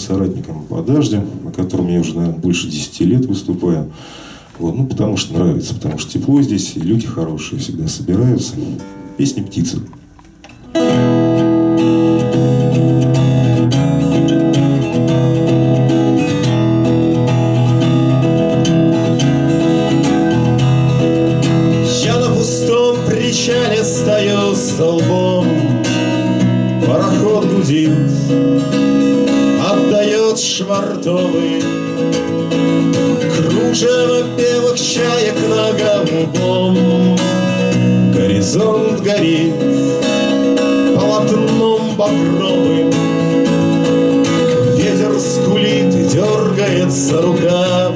соратникам по Дажде, на котором я уже, наверное, больше 10 лет выступаю. Вот, ну, потому что нравится, потому что тепло здесь, и люди хорошие всегда собираются. Песни «Птицы». Швартовый. Кружево белых чаек ногам углом Горизонт горит полотном багровым. Ветер скулит и дергается рукав.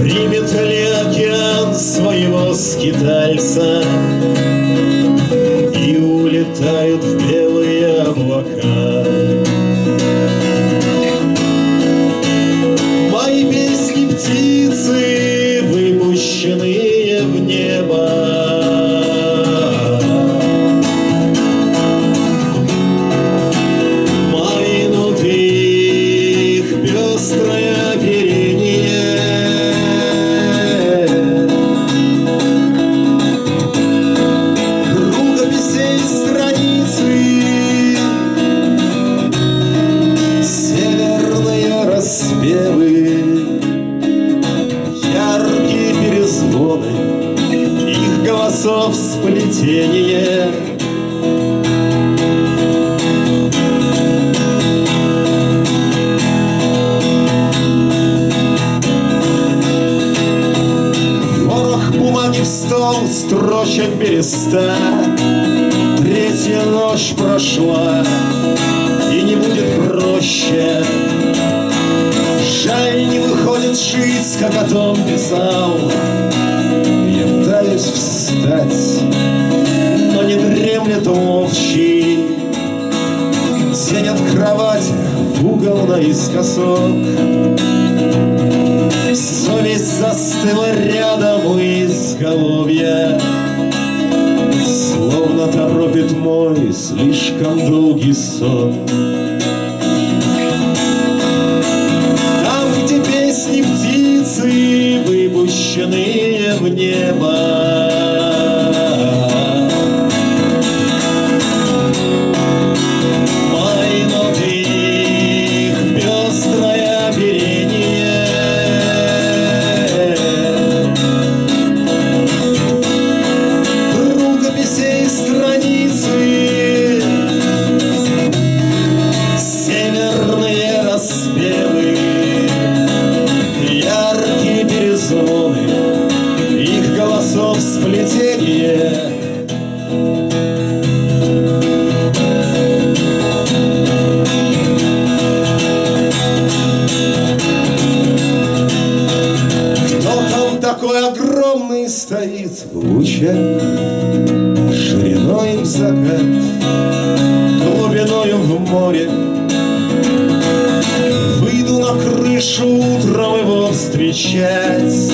Примет ли океан своего скитальца? И улетают в белые облака перезвоны Их голосов сплетение Ворох бумаги в стол, строчек береста. Третья ночь прошла И не будет проще. Жаль, не выходит жить, как о том писал пытаюсь встать, но не дремлет молчи. Тень от кровати в угол наискосок. Совесть застыла рядом у изголовья. Словно торопит мой слишком долгий сон распевы Яркие перезвоны Их голосов сплетение. Такой огромный стоит в лучах Шириной в закат, глубиною в море крышу утром его встречать.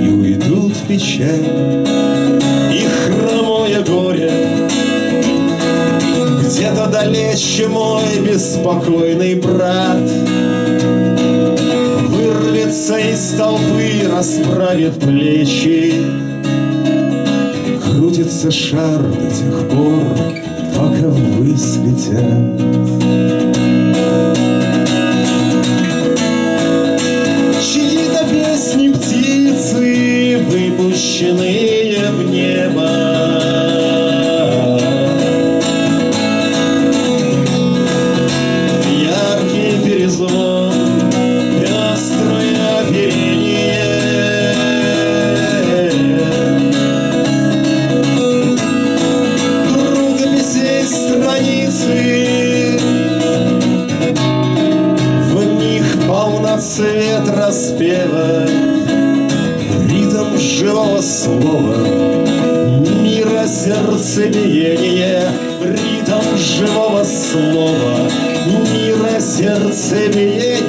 И уйдут в печаль и хромое горе. Где-то далече мой беспокойный брат Вырвется из толпы, расправит плечи. Крутится шар до тех пор, пока ввысь летят живого слова Мира сердцебиение Ритм живого слова. Мира сердцебиение